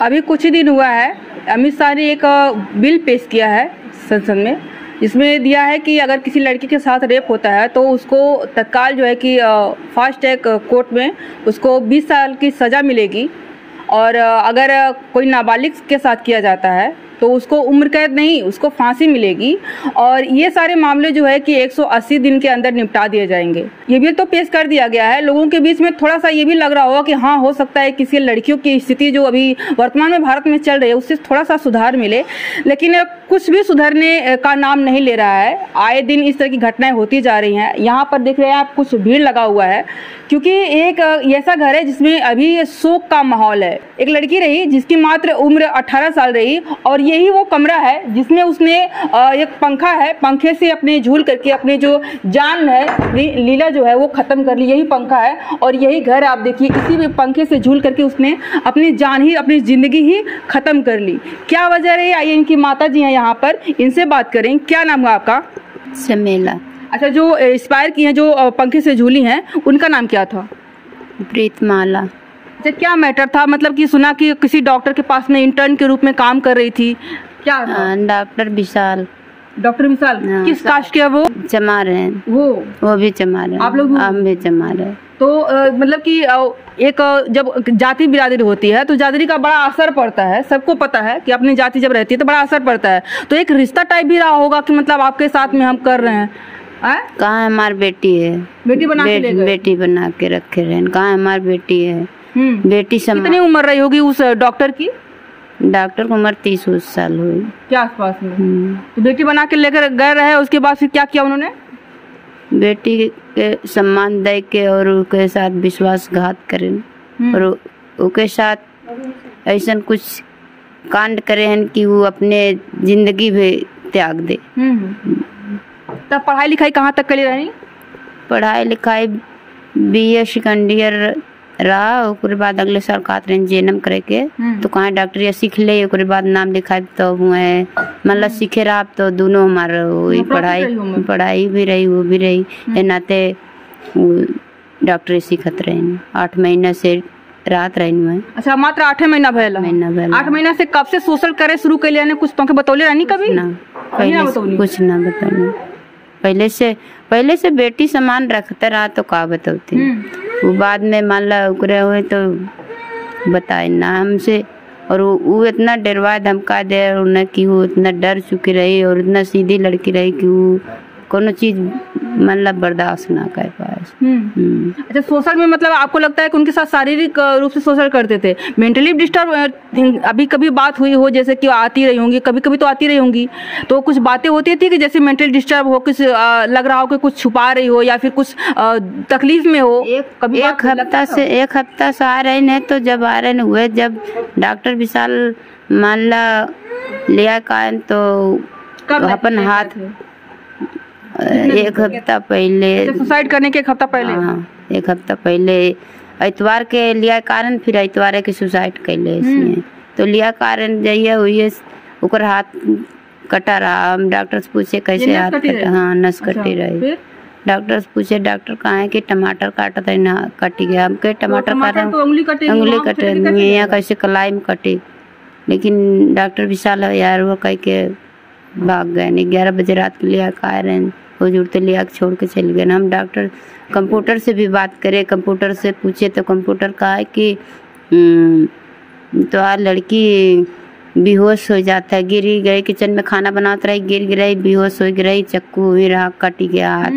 अभी कुछ ही दिन हुआ है, अमित शाह ने एक बिल पेश किया है संसद में इसमें दिया है कि अगर किसी लड़की के साथ रेप होता है तो उसको तत्काल जो है कि फास्ट ट्रैक कोर्ट में उसको 20 साल की सज़ा मिलेगी और अगर कोई नाबालिग के साथ किया जाता है तो उसको उम्र कैद नहीं, उसको फांसी मिलेगी। और ये सारे मामले जो है कि 180 दिन के अंदर निपटा दिए जाएँगे। ये बिल तो पेश कर दिया गया है। लोगों के बीच में थोड़ा सा ये भी लग रहा होगा कि हाँ हो सकता है किसी लड़कियों की स्थिति जो अभी वर्तमान में भारत में चल रही है, उससे थोड़ा सा सुधार मिले। लेकिन कुछ भी सुधरने का नाम नहीं ले रहा है। आए दिन इस तरह की घटनाएँ होती जा रही हैं। यहाँ पर देख रहे हैं आप, कुछ भीड़ लगा हुआ है। क्योंकि एक ऐसा घर है जिसमें अभी शोक का माहौल है। एक लड़की रही जिसकी मात्र उम्र 18 साल रही और यही वो कमरा है जिसमें उसने एक पंखा है पंखे से अपने झूल करके अपने जो जान है लीला जो है वो खत्म कर ली यही पंखा है। और यही घर आप देखिए इसी भी पंखे से झूल करके उसने अपनी जान ही अपनी ज़िंदगी ही खत्म कर ली। क्या वजह रही? आइए इनकी माता जी हैं यहाँ पर इनसे बात करें। क्या नाम है आपका? समेला। अच्छा जो एक्सपायर की हैं जो पंखे से झूली हैं उनका नाम क्या था? प्रीतमाला। अच्छा क्या मैटर था? मतलब कि सुना कि किसी डॉक्टर के पास में इंटर्न के रूप में काम कर रही थी। क्या हाँ, डॉक्टर विशाल। डॉक्टर विशाल? हाँ, किस कास्ट के वो? चमा रहे हैं। वो? वो भी चमा रहे हैं। आप लोग हम भी चमा रहे हैं। तो अ, मतलब कि एक जब जाति बिरादरी होती है तो जाति का बड़ा असर पड़ता है। सबको पता है कि अपनी जाति जब रहती है तो बड़ा असर पड़ता है। तो एक रिश्ता टाइप भी रहा होगा कि मतलब आपके साथ में हम कर रहे हैं? कहाँ हमारी बेटी है? बेटी बना के बे, ले बेटी बना के रखे रहे कहाँ हमारी बेटी है। बेटी समा कितनी उम्र रही होगी उस डॉक्टर की? डॉक्टर को उम्र तीस उस साल हुई। के आसपास में? हम्म। तो बेटी बना के लेकर गए रहे उसके बाद फिर क्या किया उन्होंने? बेटी के सम्मान दे के और उसके साथ विश्वासघात करें। हम्म। और उसके साथ ऐसा कुछ कांड करे हैं कि वो अपने ज़िंदगी भी त्याग दे। हम्म। तब पढ़ाई लिखाई कहाँ तक करी रही? पढ़ाई लिखाई बी ए सेकेंड ईयर रहा ओकरे बाद अगले साल रहे जेनम करे के हम्म। तो कहाँ डॉक्टरिया सीख ले ओकरे बाद नाम लिखाए तो हुए मतलब सीखे रहा तो दोनों हमारा पढ़ाई पढ़ाई भी रही वो भी रही। ए नाते वो डॉक्टरी सीखत रहे आठ महीना से रात रही मैं। अच्छा मात्र आठे महीना भयल महीना भइल। आठ महीना से कब से सोशल करे शुरू कर लिया कुछ तो बतौले रहनी कभी? ना कहीं पहले कुछ ना बताने पहले से पहले से बेटी समान रखते रहा तो का बतौती? हम्म। वो बाद में मान ला उकरे हुए तो बताए ना हमसे और वो, वो इतना डरवा धमका दे और न कि वो इतना डर चुकी रही और इतना सीधी लड़की रही कि वो कोनो चीज़ मान ला बर्दाश्त ना कर पाए हम्म। हम्म। अच्छा सोशल में मतलब आपको लगता है कि उनके साथ शारीरिक रूप से सोशल करते थे मेंटली डिस्टर्ब अभी कभी बात हुई हो जैसे कि आती रही होंगी कभी कभी तो आती रही होंगी तो कुछ बातें होती थी कि जैसे मेंटली डिस्टर्ब हो कुछ लग रहा हो कि कुछ छुपा रही हो या फिर कुछ तकलीफ़ में हो एक कभी एक हफ़्ता से एक हफ़्ता से आ रहे हैं तो जब आ रहे हुए जब डॉक्टर विशाल मान ला लिया कान तो अपन हाथ? एक हफ़्ता पहले। अच्छा, सुसाइड करने के एक हफ़्ता पहले? हाँ एक हफ़्ता पहले। इतवार के लिया कारण फिर इतवार के सुसाइड कैले इसमें तो लिया कारण जइए हुई ओकर हाथ कटा रहा। हम डॉक्टर से पूछे कैसे हाथ कटी हाँ नस अच्छा, कटी रही। डॉक्टर से पूछे डॉक्टर कहा है कि टमाटर काटा था? ना कटी गया। हम के टमाटर काटा तो उंगली कटे यहाँ कैसे कलाई में कटी? लेकिन डॉक्टर विशाल यार वो कह के भाग गए नहीं। ग्यारह बजे रात के लिए खा रहे हैं। वो जुड़ते लिया छोड़ के चले गए हम डॉक्टर कंप्यूटर से भी बात करे कंप्यूटर से पूछे तो कंप्यूटर कहा है कि "हम्म, तो आ लड़की बेहोश हो जाता है। गिरी गई किचन में खाना बनाते रही गिर गिराई बेहोश हो गिराई चक्कू भी रहा कट गया हाथ।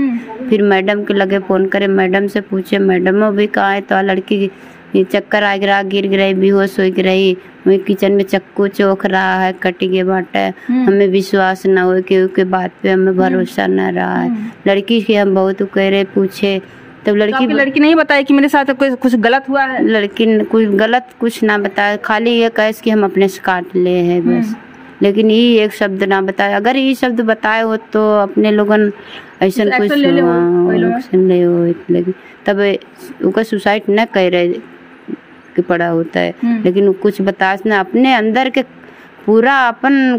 फिर मैडम के लगे फ़ोन करे मैडम से पूछे मैडम भी कहा है? तो आ लड़की ये चक्कर आ गिरा गिर गिराई बेहोश हो गई। वही किचन में चक्कू चौक रहा है कटी के बाटे हमें विश्वास न हो कि उसके बात पे हमें भरोसा न रहा है। लड़की के हम बहुत कह रहे पूछे। तब तो लड़की आपकी लड़की नहीं बताई कि मेरे साथ कोई कुछ गलत हुआ है? लड़की कुछ गलत कुछ ना बताया। खाली ये कैस कि हम अपने से काट ले हैं बस। लेकिन ये एक शब्द ना बताया। अगर ये शब्द बताए हो तो अपने लोगन ऐसा कुछ ले ले हो, तब सुसाइड न कर रहे। कि पड़ा होता है हम्म। लेकिन कुछ बता ना अपने अंदर के पूरा अपन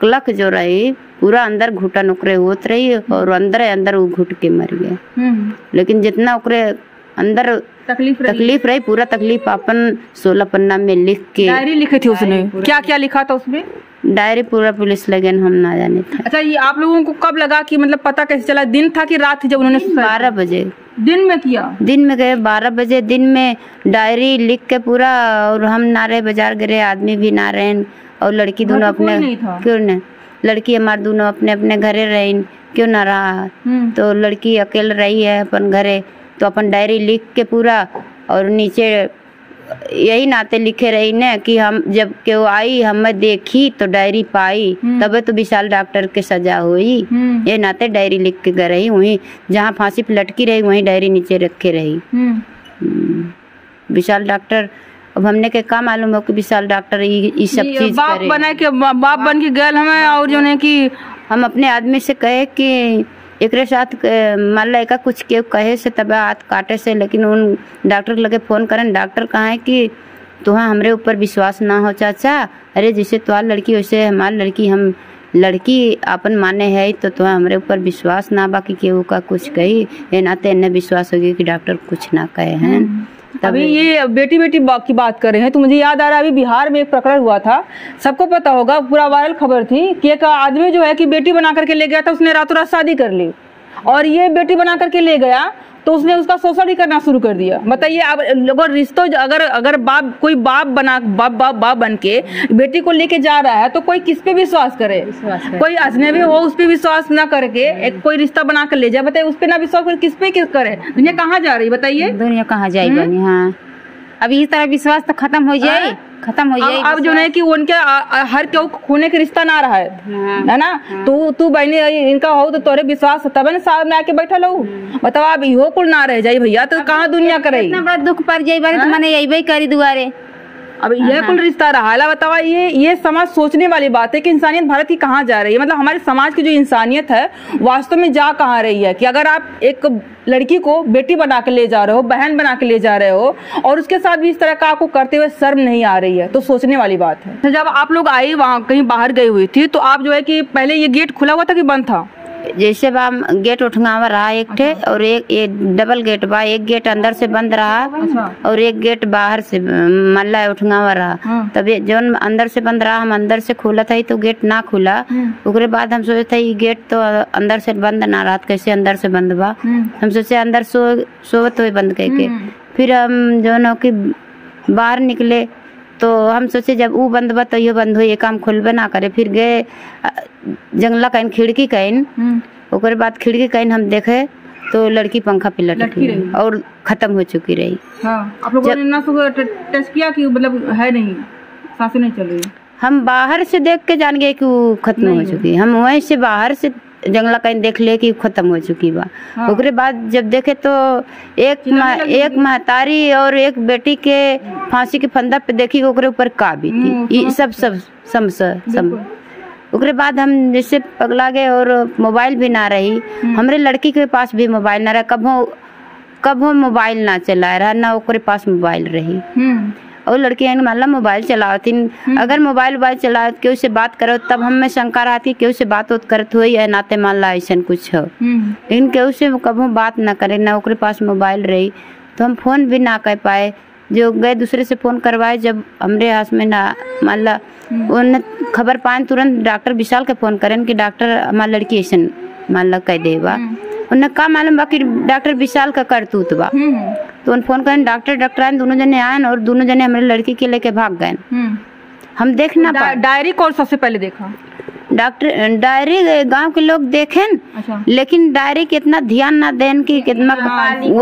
क्लक जो रही पूरा अंदर घुटन उकरे होत रही और अंदर अंदर वो घुट के मर गया हम्म। लेकिन जितना ओकरे अंदर तकलीफ़ रही। तकलीफ़ रही पूरा तकलीफ़ अपन सोलह पन्ना में लिख के डायरी लिखी थी उसने। क्या क्या लिखा। था उसमें? डायरी पूरा पुलिस लगे हम ना जाने थे। अच्छा ये आप लोगों को कब लगा कि मतलब पता कैसे चला? दिन था कि रात थी जब उन्होंने बारह बजे। दिन में किया? दिन में गए बारह बजे दिन में डायरी लिख के पूरा और हम ना रहे बाज़ार गए आदमी भी ना रहे और लड़की दोनों अपने क्यों न? लड़की हमारे दोनों अपने अपने घरे रही क्यों ना रहा? हम्म। तो लड़की अकेले रही है अपन घरे। तो अपन डायरी लिख के पूरा और नीचे यही नाते लिखे रही ने कि हम जब के वो आई हमें देखी तो डायरी पाई। हम्म। तबे तो विशाल डॉक्टर के सजा हुई। हम्म। ये नाते डायरी लिख के गए रही वहीं जहाँ फांसी पे लटकी रही वहीं डायरी नीचे रखे रही। हम्म। विशाल डॉक्टर अब हमने के का मालूम हो कि विशाल डॉक्टर ई सब चीज़ बाप बना के बाप बन के गल हमें और जो है कि हम अपने आदमी से कहे कि एकरे साथ मान एक कुछ के कहे से तब हाथ काटे से, लेकिन उन डॉक्टर लगे फ़ोन करें, डॉक्टर कहा कि तुहाँ हमरे ऊपर विश्वास ना हो चाचा? अरे, जैसे तुम्हार लड़की, वैसे हमारी लड़की, हम लड़की अपन माने है तो तुम्हें हमारे ऊपर विश्वास ना बाकी केहू का कुछ कही। ये नाते इन्हें विश्वास होगी कि डॉक्टर कुछ ना कहे हैं। तब अभी ये बेटी बेटी की बात कर रहे हैं तो मुझे याद आ रहा है अभी बिहार में एक प्रकरण हुआ था। सबको पता होगा पूरा वायरल खबर थी कि एक आदमी जो है कि बेटी बना करके ले गया था उसने रातों रात शादी कर ली। और ये बेटी बना करके ले गया तो उसने उसका शोषण ही करना शुरू कर दिया। बताइए अब अगर रिश्तों अगर अगर बाप कोई बाप बना बाप बाप बाप बन के बेटी को लेके जा रहा है तो कोई किस पे विश्वास करे? कोई अजनबी हो उस पे विश्वास ना करके एक कोई रिश्ता बना कर ले जाए। बताइए उस पे ना विश्वास कर किस पे किस करे? दुनिया कहाँ जा रही बताइए। दुनिया कहाँ जाई बनी हाँ। अब इस तरह विश्वास तो खत्म हो जाए। हाँ? खत्म हो जाए अब जो है। कि उनके आ- आ- हर क्यों खूने के रिश्ता ना रहा है। है। ना? तू तू बहनी इनका हो तो तोरे विश्वास तब ना साथ में आके बैठल हो। बताओ अब इहो कुल ना रह जाये भैया तो कहाँ दुनिया करे इतना बड़ा दुख पड़ जाये तो मैंने यही करी दुआरे। अब यह कुल रिश्ता रहा। है बतावा ये ये समाज सोचने वाली बात है कि इंसानियत भारत की कहाँ जा रही है? मतलब हमारे समाज की जो इंसानियत है वास्तव में जा कहाँ रही है? कि अगर आप एक लड़की को बेटी बना के ले जा रहे हो बहन बना के ले जा रहे हो और उसके साथ भी इस तरह का आपको करते हुए शर्म नहीं आ रही है तो सोचने वाली बात है। तो जब आप लोग आई वहाँ कहीं बाहर गई हुई थी तो आप जो है कि पहले ये गेट खुला हुआ था कि बंद था? जैसे बा गेट उठगावा रहा एक ठे और एक ये डबल गेट बा एक गेट अंदर से बंद रहा अच्छा। और एक गेट बाहर से मल्ला उठगावा रहा। हाँ। तब जौन अंदर से बंद रहा हम अंदर से खोला था तो गेट ना खुला। ओकरे बाद हम सोचे थे ये गेट तो अंदर से बंद ना रहा कैसे अंदर से बंद बा। हम्म। हम सोचे अंदर सो सोवत हुए बंद करके। फिर हम जो हो कि बाहर निकले तो हम सोचे जब वो बंद बा तो ये बंद हो ये काम खुलबे ना करे। फिर गए जंगला कहीं खिड़की कहीं हम्म। ओकरे बाद खिड़की कहीं हम देखे तो लड़की पंखा पे लटकी। रही। और खत्म हो चुकी रही। हाँ आप लोगों ने ना सुबह टेस्ट किया कि मतलब है नहीं? साँसें नहीं चल रही। हम बाहर से देख के जान गए कि वो खत्म हो चुकी हम वहीं से बाहर से जंगला कहीं देख ले कि खत्म हो चुकी बा। हाँ। ओकरे बाद जब देखे तो एक मा, एक महतारी और एक बेटी के फांसी के फंदा पे देखी ओकरे ऊपर का भी हम्म, थी ये सब सब सम सम। ओकरे बाद हम जैसे पगला गए और मोबाइल भी ना रही। हमरे लड़की के पास भी मोबाइल ना रहा। कब कभो मोबाइल ना चला रहा ना ओकरे पास मोबाइल रही। हम्म। और लड़की मान ला मोबाइल चलावतीन अगर मोबाइल मोबाइल चला केहू से बात करो तब हमें शंका रहती केहू से बात उत करत हुई है नाते मान ला ऐसा कुछ हो। हम्म। लेकिन केहू से कभो बात ना करे ना ओकरे पास मोबाइल रही तो हम फ़ोन भी ना कर पाए। जो गए दूसरे से फ़ोन करवाए जब हमरे हाथ में ना मान ला उन खबर पाए तुरंत डॉक्टर विशाल के फ़ोन करें कि डॉक्टर हमार लड़की ऐसा मान ला कह दे बा उन्हें का मालूम बा कि डॉक्टर विशाल का करतूत बा। हम्म। तो उन फ़ोन करें डॉक्टर डॉक्टर आए दोनों जने आए और दोनों जने हमारे लड़की के लेके भाग गए। हम्म। हम देख ना डा- डायरी कौन सबसे पहले देखा। डॉक्टर डायरी गाँव के लोग देखें। अच्छा। लेकिन डायरी के इतना ध्यान ना देन कि कितना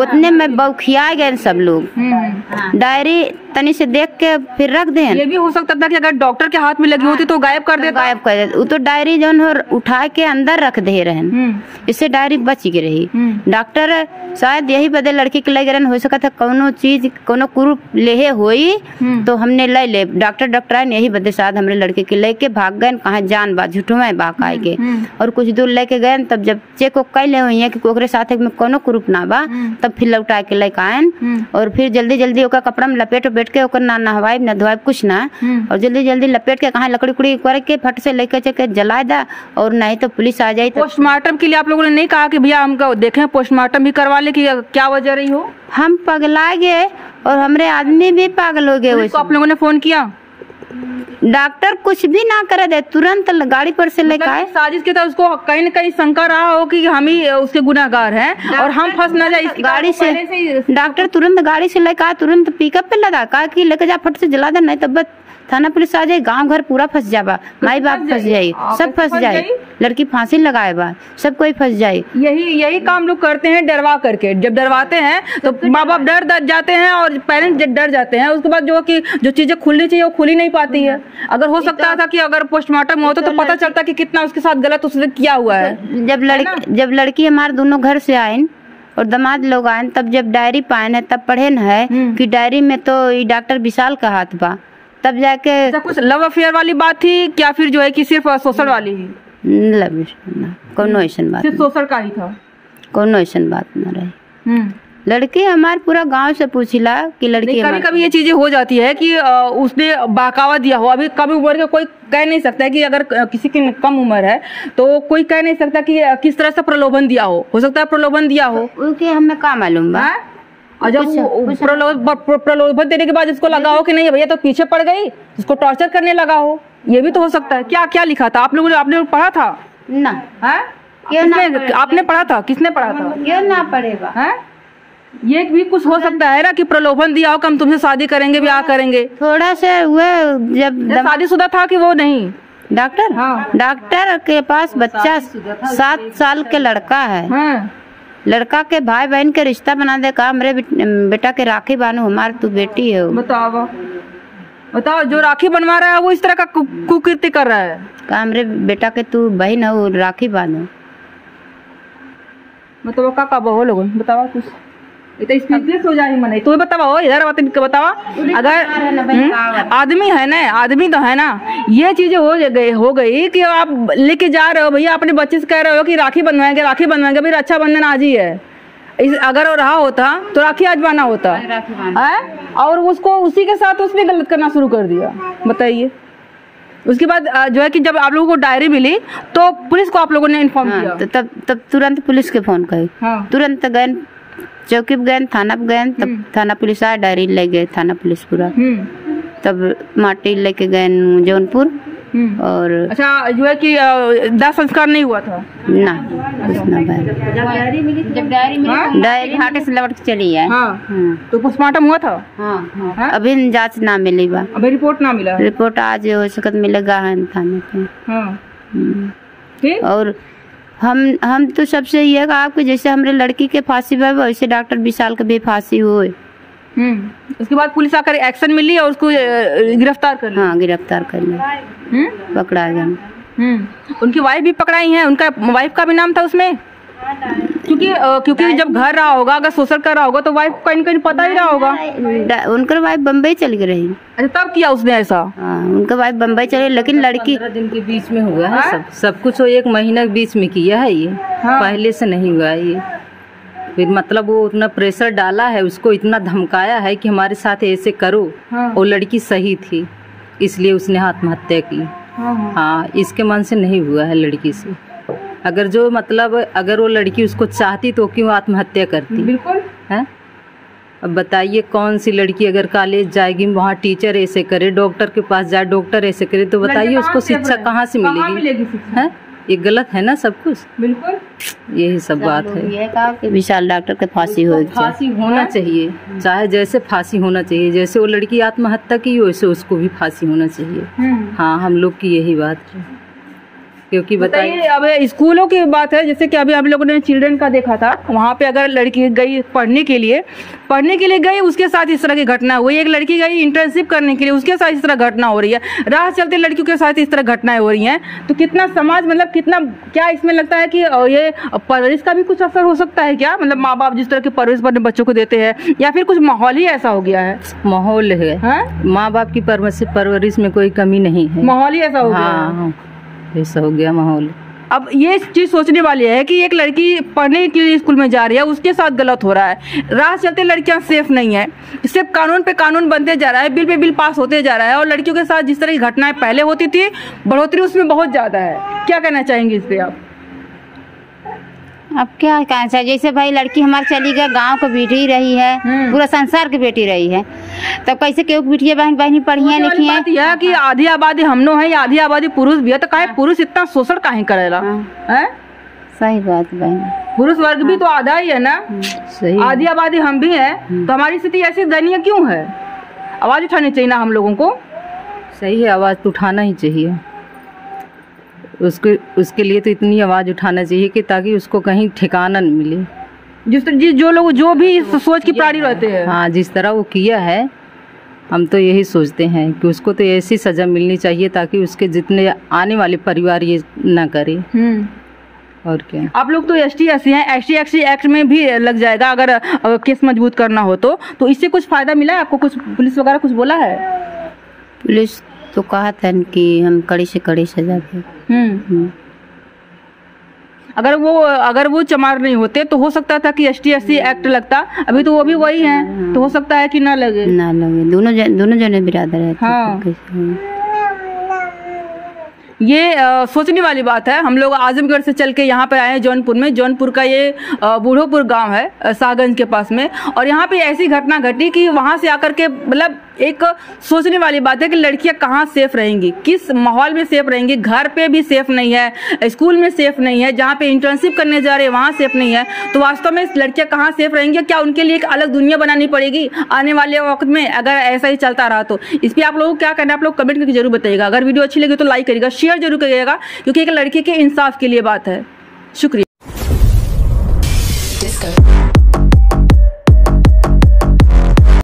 उतने में बौखिया गए सब लोग। हम्म। डायरी तनी से देख के फिर रख दें। ये भी हो सकता था कि अगर डॉक्टर के हाथ में लगी होती तो गायब कर देता। गायब कर देते। वो तो डायरी जो है उठा के अंदर रख दे रहे हम्म। इससे डायरी बच गई रही। हम्म। डॉक्टर शायद यही बदे लड़की के लगे रहन। हो सका था कौनो चीज़ कोनो कुरूप लेहे होई हम्म। तो हमने ले ले। डॉक्टर डॉक्टर आए यही बदे शायद हमरे लड़के के लेके भाग गए कहा जान बा झूठो में काहे के। हम्म। और कुछ दूर लेके गए तब जब चेक उक कैले हुई है कि ओकरे साथ में कोनो कुरूप ना बा तब फिर लौटा के लेके आए हम्म। और फिर जल्दी जल्दी ओका कपड़ा में लपेट लपेट के ओकर ना नहवाई ना धोवाई कुछ ना। हम्म। और जल्दी जल्दी लपेट के कहा लकड़ी उकड़ी करके फट से लेके चके जला दा और नहीं तो पुलिस आ जाए तो पोस्टमार्टम के लिए आप लोगों ने नहीं कहा कि भैया हम देखें पोस्टमार्टम भी करवा ले कि क्या वजह रही हो? हम पगला गए और हमारे आदमी भी पागल हो गए आप लोगों ने फ़ोन किया? डॉक्टर कुछ भी ना करे दे तुरंत गाड़ी पर से लेकर आए। मतलब साजिश के तहत उसको कहीं न कहीं शंका रहा हो कि हम ही उसके गुनागार हैं और हम फंस ना जाए गाड़ी से डॉक्टर तुरंत गाड़ी से लेकर आए तुरंत पिकअप पे लगा कहा कि लेकर जा फट से जला दे नहीं तो बस थाना पुलिस आ जाए गाँव घर पूरा फंस जाबा माई बाप फंस जाये सब फंस जाई? लड़की फांसी लगाए बा सब कोई फंस जाए। यही यही काम लोग करते हैं डरवा करके। जब डरवाते हैं तो माँ बाप डर डर जाते हैं और पेरेंट्स डर जाते हैं उसके बाद जो कि जो चीज़ें खुलनी चाहिए वो खुल नहीं पाती है। अगर हो सकता था कि अगर पोस्टमार्टम होता तो पता चलता कि कितना उसके साथ गलत उसने किया हुआ है। जब लड़की जब लड़की हमारे दोनों घर से आए और दामाद लोग आए तब जब डायरी पाए हैं तब पढ़े न है हम्म। कि डायरी में तो डॉक्टर विशाल का हाथ बा। तब जाके कुछ लव अफेयर वाली बात थी क्या फिर जो है कि सिर्फ़ सोशल वाली ही? लव कोनो ऐसा बात सिर्फ़ सोशल का ही था। कोनो ऐसा बात न रहे। हम्म। लड़की हमारे पूरा गाँव से पूछिला कि लड़की कभी कभी ये चीज़ें हो जाती है कि उसने बहकावा दिया हो। अभी कम उम्र का कोई कह नहीं सकता है कि अगर किसी की कम उम्र है तो कोई कह नहीं सकता कि किस तरह से प्रलोभन दिया हो। हो सकता है प्रलोभन दिया हो। उनके हमें का मालूम बा? हैं? और जब प्रलोभन देने के बाद इसको लगा हो कि नहीं भैया तो पीछे पड़ गई उसको टॉर्चर करने लगा हो। ये भी तो हो सकता है। क्या क्या लिखा था? आप लोगों ने आपने लोग पढ़ा था? ना। हैं? आपने पढ़ा था? किसने पढ़ा था? क्यों ना पड़ेगा हैं? ये भी कुछ हो सकता है ना कि प्रलोभन दिया हो कि हम तुमसे शादी करेंगे ब्याह करेंगे। थोड़ा सा हुए जब शादीशुदा था कि वो नहीं? डॉक्टर? हाँ। डॉक्टर के पास बच्चा सात साल के लड़का है। हाँ। लड़का के भाई बहन के रिश्ता बना दे का मेरे बेटा के राखी बानो हमारे तू बेटी है बताओ बताओ जो राखी बनवा रहा है वो इस तरह का कुकृत्य कर रहा है। का मेरे बेटा के तू बहन है वो राखी बानो मतलब का का बहु लोग बताओ कुछ। ये तो स्पीचलेस हो जाए मने। तो बताओ इधर बात बतावा। अगर हम्म, आदमी है ना आदमी तो है ना। ये चीज़ें हो गई हो गई कि आप लेके जा रहे हो भैया अपने बच्चे से कह रहे हो कि राखी बनवाएँगे राखी बनवाएँगे भाई रक्षाबंधन आज ही है। इस अगर वो रहा होता तो राखी आज बना होता। है? और उसको उसी के साथ उसने गलत करना शुरू कर दिया। बताइए। उसके बाद जो है कि जब आप लोगों को डायरी मिली तो पुलिस को आप लोगों ने इन्फॉर्म हाँ, किया। तो तब तब तुरंत पुलिस के फ़ोन करे। हाँ। तुरंत गए चौकी पे गए थाना पे गए तब थाना पुलिस आया डायरी ले गए थाना पुलिस पूरा। हम्म। तब माटी लेके गए जौनपुर हम्म। और अच्छा जो है कि दाह संस्कार नहीं हुआ था? ना कुछ ना भाई। डायरी मिली हाँ? तो डायरी घाटे से लौट के चली है हाँ। हाँ। तो पोस्टमार्टम हुआ था? हाँ हाँ? अभी जाँच ना मिली बा। अभी रिपोर्ट ना मिला? रिपोर्ट आज हो सकत मिलेगा है थाने पे। हाँ। हम्म। और हम हम तो सबसे ये कहा आपके जैसे हमारे लड़की के फांसी हुआ वैसे डॉक्टर विशाल के भी फांसी हुए। हम्म उसके बाद पुलिस आकर एक्शन मिली और उसको गिरफ़्तार कर हाँ गिरफ़्तार कर लिया। हम्म? पकड़ा गया हम्म उनकी वाइफ भी पकड़ाई है उनका वाइफ का भी नाम था उसमें? क्योंकि क्योंकि जब घर रहा होगा अगर सोशल कर रहा होगा तो वाइफ को कहीं कहीं पता ही रहा होगा। उनकर वाइफ बम्बई चली गई रही। अच्छा तब किया उसने ऐसा? हाँ उनका वाइफ बम्बई चली लेकिन लड़की दिन के बीच में हुआ है सब सब कुछ वो एक महीना के बीच में किया है ये। हाँ। पहले से नहीं हुआ है ये। फिर मतलब वो उतना प्रेशर डाला है उसको इतना धमकाया है कि हमारे साथ ऐसे करो। हाँ। वो लड़की सही थी इसलिए उसने आत्महत्या की। हाँ हाँ। हाँ इसके मन से नहीं हुआ है लड़की से। अगर जो मतलब अगर वो लड़की उसको चाहती तो क्यों आत्महत्या करती? बिल्कुल। है? अब बताइए कौन सी लड़की अगर कॉलेज जाएगी वहाँ टीचर ऐसे करे डॉक्टर के पास जाए डॉक्टर ऐसे करे तो बताइए उसको शिक्षा कहाँ से मिलेगी? मिलेगी है? ये गलत है ना सब कुछ? बिल्कुल। यही सब बात है। ये कहा कि विशाल डॉक्टर के फांसी हो फांसी होना चाहिए। चाहे जैसे फांसी होना चाहिए जैसे वो लड़की आत्महत्या की वैसे उसको भी फांसी होना चाहिए। हम्म। हाँ हम लोग की यही बात है। क्योंकि बताइए अब स्कूलों की बात है जैसे कि अभी हम लोगों ने चिल्ड्रन का देखा था वहाँ पे अगर लड़की गई पढ़ने के लिए पढ़ने के लिए गई उसके साथ इस तरह की घटना हुई एक लड़की गई इंटर्नशिप करने के लिए उसके साथ इस तरह घटना हो रही है राह चलते लड़कियों के साथ इस तरह घटनाएँ हो रही हैं तो कितना समाज मतलब कितना क्या इसमें लगता है कि ये परवरिश का भी कुछ असर हो सकता है क्या? मतलब माँ बाप जिस तरह की परवरिश अपने बच्चों को देते हैं या फिर कुछ माहौल ही ऐसा हो गया है? माहौल है। हाँ? माँ बाप की परवरिश में कोई कमी नहीं है। माहौल ही ऐसा हो गया हाँ। ऐसा हो गया माहौल। अब ये चीज़ सोचने वाली है कि एक लड़की पढ़ने के लिए स्कूल में जा रही है, उसके साथ गलत हो रहा है। राह चलते लड़कियाँ सेफ़ नहीं है। सिर्फ़ कानून पे कानून बनते जा रहा है, बिल पे बिल पास होते जा रहा है और लड़कियों के साथ जिस तरह की घटनाएँ पहले होती थी, बढ़ोतरी उसमें बहुत ज़्यादा है। क्या कहना चाहेंगे इस पर आप? अब क्या कहना चाहिए जैसे भाई लड़की हमारी चली गई गाँव को बेटी रही है हम्म। पूरा संसार की बेटी रही है। तब कैसे केहू बेटिया बहन बहनी पढ़ी है लिखी है? यह कि आधी आबादी हमनो है या आधी आबादी पुरुष भी है तो काहे पुरुष इतना शोषण काहे करेला? हाँ। हैं? सही बात बहन। पुरुष वर्ग भी तो आधा ही है ना? सही आधी आबादी हम भी है। तो हमारी स्थिति ऐसी दयनीय क्यों है? आवाज़ उठानी चाहिए ना हम लोगों को? सही है आवाज़ तो उठाना ही चाहिए। उसके उसके लिए तो इतनी आवाज़ उठाना चाहिए कि ताकि उसको कहीं ठिकाना न मिले। जिस तरह जिस- जो लोग जो भी इस सोच की प्राणी रहते हैं। हाँ जिस तरह वो किया है हम तो यही सोचते हैं कि उसको तो ऐसी सज़ा मिलनी चाहिए ताकि उसके जितने आने वाले परिवार ये ना करे। हम्म। और क्या? आप लोग तो एस टी एस सी हैं एस टी एक्स एक्ट में भी लग जाएगा अगर अ, केस मज़बूत करना हो तो। तो इससे कुछ फ़ायदा मिला है? आपको कुछ पुलिस वगैरह कुछ बोला है? पुलिस तो कहा था कि हम कड़ी से कड़ी सजा दें। अगर वो अगर वो चमार नहीं होते तो हो सकता था कि एस टी एक्ट लगता। अभी तो वो भी वही हैं तो हो सकता है कि ना लगे। ना लगे। दोनों जन, दोनों जने बिरादर है तो हाँ। ये अ, सोचने वाली बात है। हम लोग आजमगढ़ से चल के यहाँ पे आए हैं जौनपुर में। जौनपुर का ये बूढ़ोपुर गाँव है सागंज के पास में। और यहाँ पे ऐसी घटना घटी कि वहाँ से आकर के मतलब एक सोचने वाली बात है कि लड़कियाँ कहाँ सेफ़ रहेंगी? किस माहौल में सेफ़ रहेंगी? घर पे भी सेफ़ नहीं है, स्कूल में सेफ़ नहीं है, जहाँ पे इंटर्नशिप करने जा रहे हैं, वहाँ सेफ़ नहीं है। तो वास्तव में लड़कियाँ कहाँ सेफ़ रहेंगी क्या उनके लिए एक अलग दुनिया बनानी पड़ेगी आने वाले वक्त में, अगर ऐसा ही चलता रहा तो? इस पर आप लोगों को क्या करना है, आप लोग कमेंट करके ज़रूर बताइएगा। अगर वीडियो अच्छी लगी तो लाइक करिएगा शेयर ज़रूर करिएगा, क्योंकि एक लड़की के इंसाफ के लिए बात है। शुक्रिया।